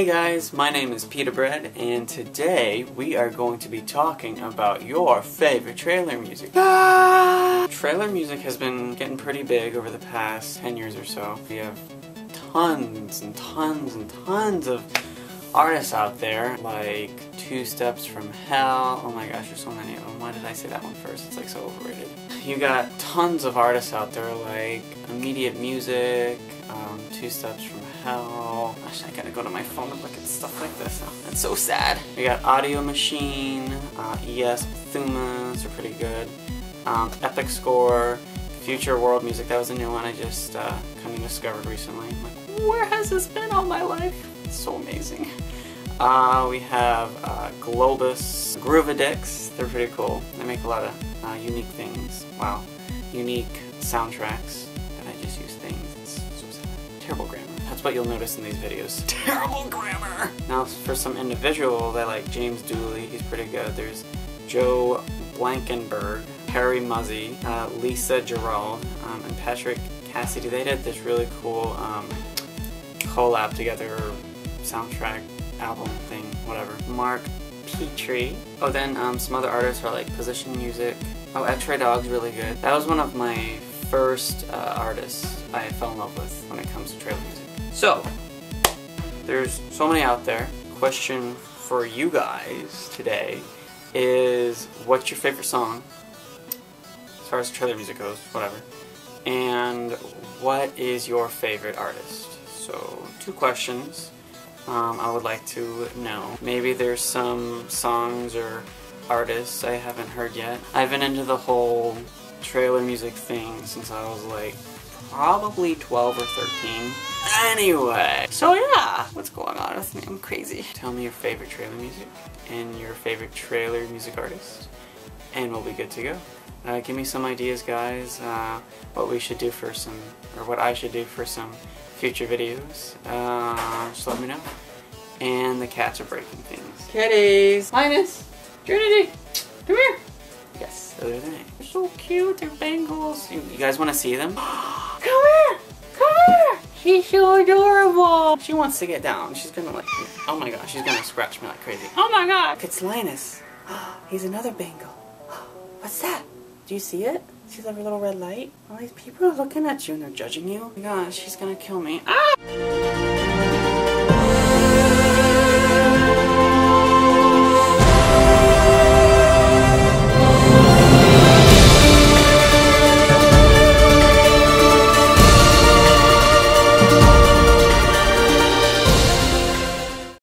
Hey guys, my name is Peter Bread, and today we are going to be talking about your favorite trailer music. Ah! Trailer music has been getting pretty big over the past 10 years or so. We have tons and tons and tons of artists out there, like Two Steps from Hell. Oh my gosh, there's so many of them. Why did I say that one first? It's like so overrated. You got tons of artists out there like Immediate Music, um, Two Steps from Hell. Gosh, I gotta go to my phone and look at stuff like this. That's so sad. We got Audio Machine, uh, ES, Thumas are pretty good. Um, Epic Score, Future World Music, that was a new one I just uh, kind of discovered recently. I'm like, where has this been all my life? It's so amazing. Uh, we have uh, Globus, Groove Addicts, they're pretty cool. They make a lot of uh, unique things. Wow. Unique soundtracks And I just use things. It's. Terrible grammar. That's what you'll notice in these videos. Terrible grammar! Now for some individuals, I like James Dooley, he's pretty good. There's Jo Blankenburg, Harry Muzzy, uh, Lisa Gerrard, um, and Patrick Cassidy. They did this really cool um, collab together, soundtrack, album thing, whatever. Mark Petrie. Oh, then um, some other artists are like Position Music. Oh, X-Ray Dog's really good. That was one of my first uh, artists I fell in love with when it comes to trailer music. So, there's so many out there. Question for you guys today is what's your favorite song? As far as trailer music goes, whatever. And what is your favorite artist? So, two questions um, I would like to know. Maybe there's some songs or artists I haven't heard yet. I've been into the whole trailer music thing since I was like probably 12 or 13. Anyway, so yeah, what's going on with me? I'm crazy. Tell me your favorite trailer music and your favorite trailer music artist, and we'll be good to go. Uh, give me some ideas, guys, uh, what we should do for some, or what I should do for some future videos. Uh, just let me know. And the cats are breaking things. Kitties! Linus! Trinity! Come here! Yes, those are the names. They're so cute, they're Bengals. You, you guys want to see them? Come here! Come here! She's so adorable! She wants to get down. She's gonna like, oh my gosh, she's gonna scratch me like crazy. Oh my god! It's Linus. He's another Bengal. What's that? Do you see it? See that little red light? All these people are looking at you and they're judging you. Oh my gosh, she's gonna kill me. Ah!